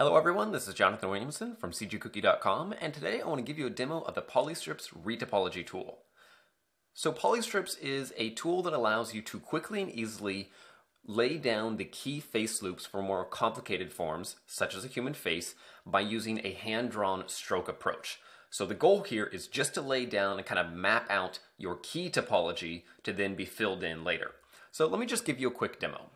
Hello everyone, this is Jonathan Williamson from cgcookie.com and today I want to give you a demo of the Polystrips retopology tool. So Polystrips is a tool that allows you to quickly and easily lay down the key face loops for more complicated forms, such as a human face, by using a hand-drawn stroke approach. So the goal here is just to lay down and kind of map out your key topology to then be filled in later. So let me just give you a quick demo.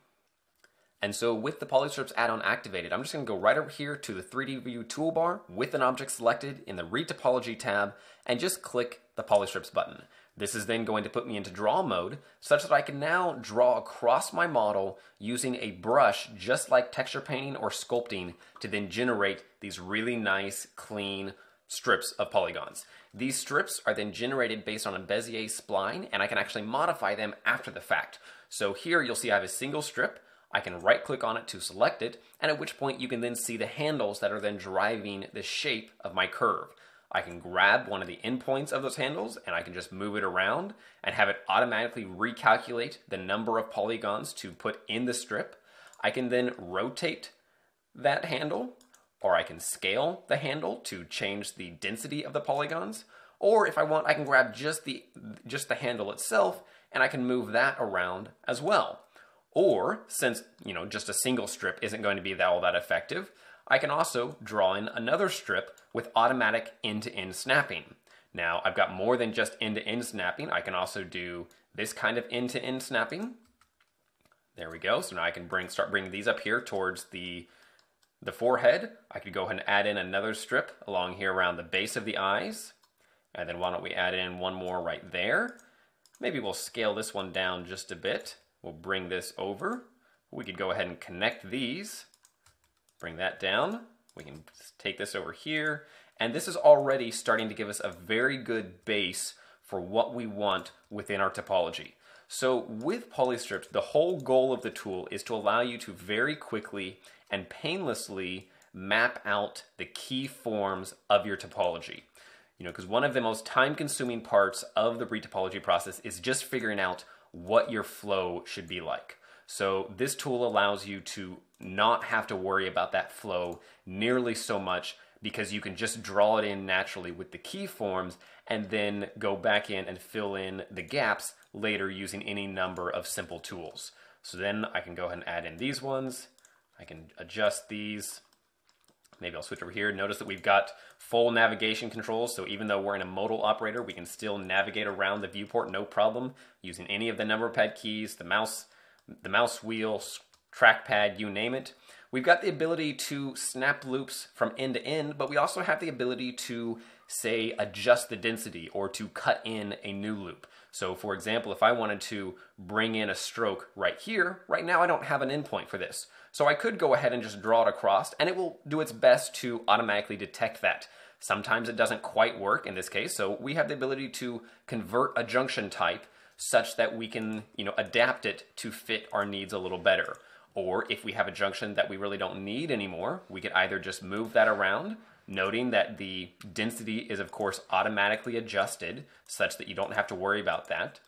And so with the Polystrips add-on activated, I'm just going to go right over here to the 3D View toolbar with an object selected in the Retopology tab and just click the Polystrips button. This is then going to put me into draw mode such that I can now draw across my model using a brush just like texture painting or sculpting to then generate these really nice, clean strips of polygons. These strips are then generated based on a Bezier spline and I can actually modify them after the fact. So here you'll see I have a single strip I can right click on it to select it, and at which point you can then see the handles that are then driving the shape of my curve. I can grab one of the endpoints of those handles and I can just move it around and have it automatically recalculate the number of polygons to put in the strip. I can then rotate that handle or I can scale the handle to change the density of the polygons. Or if I want, I can grab just the, just the handle itself and I can move that around as well. Or, since, you know, just a single strip isn't going to be that all that effective, I can also draw in another strip with automatic end-to-end -end snapping. Now, I've got more than just end-to-end -end snapping. I can also do this kind of end-to-end -end snapping. There we go. So now I can bring start bringing these up here towards the, the forehead. I could go ahead and add in another strip along here around the base of the eyes. And then why don't we add in one more right there? Maybe we'll scale this one down just a bit. We'll bring this over. We could go ahead and connect these. Bring that down. We can take this over here. And this is already starting to give us a very good base for what we want within our topology. So with Polystrips, the whole goal of the tool is to allow you to very quickly and painlessly map out the key forms of your topology. You know, because one of the most time-consuming parts of the retopology process is just figuring out what your flow should be like. So this tool allows you to not have to worry about that flow nearly so much because you can just draw it in naturally with the key forms and then go back in and fill in the gaps later using any number of simple tools. So then I can go ahead and add in these ones. I can adjust these. Maybe I'll switch over here. Notice that we've got full navigation controls, so even though we're in a modal operator, we can still navigate around the viewport no problem using any of the number pad keys, the mouse, the mouse wheel, trackpad, you name it. We've got the ability to snap loops from end to end, but we also have the ability to, say, adjust the density or to cut in a new loop. So for example, if I wanted to bring in a stroke right here, right now I don't have an endpoint for this. So I could go ahead and just draw it across and it will do its best to automatically detect that. Sometimes it doesn't quite work in this case, so we have the ability to convert a junction type such that we can, you know, adapt it to fit our needs a little better. Or if we have a junction that we really don't need anymore, we could either just move that around noting that the density is of course automatically adjusted such that you don't have to worry about that.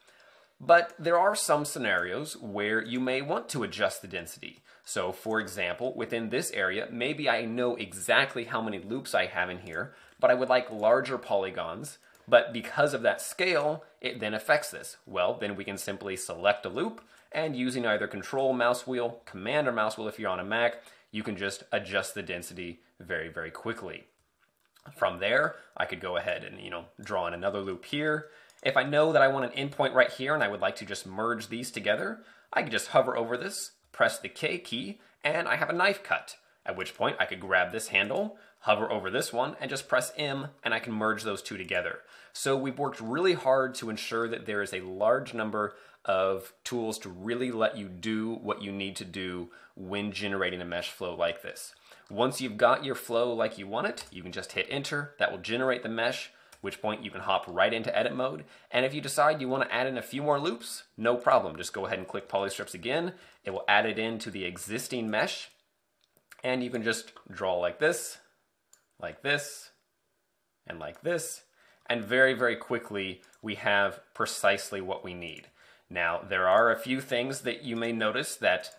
But there are some scenarios where you may want to adjust the density. So for example, within this area, maybe I know exactly how many loops I have in here, but I would like larger polygons, but because of that scale, it then affects this. Well, then we can simply select a loop, and using either control mouse wheel, command or mouse wheel if you're on a Mac, you can just adjust the density very, very quickly. From there, I could go ahead and, you know, draw in another loop here. If I know that I want an endpoint right here and I would like to just merge these together, I could just hover over this, press the K key, and I have a knife cut. At which point I could grab this handle, hover over this one, and just press M, and I can merge those two together. So we've worked really hard to ensure that there is a large number of tools to really let you do what you need to do when generating a mesh flow like this. Once you've got your flow like you want it, you can just hit enter. That will generate the mesh, which point you can hop right into edit mode. And if you decide you want to add in a few more loops, no problem. Just go ahead and click Polystrips again. It will add it into the existing mesh. And you can just draw like this, like this, and like this. And very, very quickly, we have precisely what we need. Now, there are a few things that you may notice that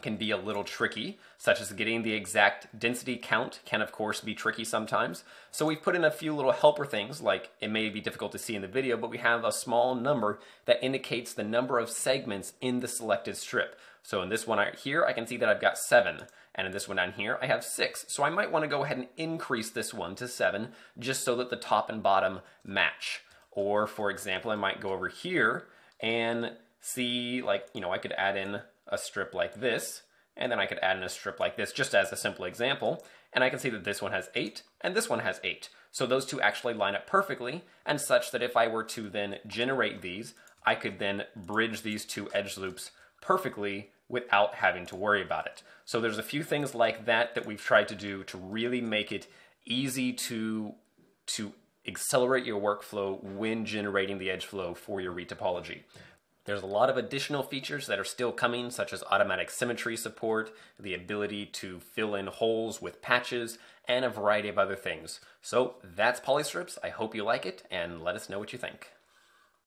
can be a little tricky, such as getting the exact density count can of course be tricky sometimes. So we've put in a few little helper things, like it may be difficult to see in the video, but we have a small number that indicates the number of segments in the selected strip. So in this one right here, I can see that I've got seven. And in this one down here, I have six. So I might want to go ahead and increase this one to seven, just so that the top and bottom match. Or for example, I might go over here and see like, you know, I could add in a strip like this, and then I could add in a strip like this just as a simple example, and I can see that this one has 8 and this one has 8. So those two actually line up perfectly, and such that if I were to then generate these, I could then bridge these two edge loops perfectly without having to worry about it. So there's a few things like that that we've tried to do to really make it easy to, to accelerate your workflow when generating the edge flow for your retopology. There's a lot of additional features that are still coming, such as automatic symmetry support, the ability to fill in holes with patches, and a variety of other things. So that's Polystrips. I hope you like it, and let us know what you think.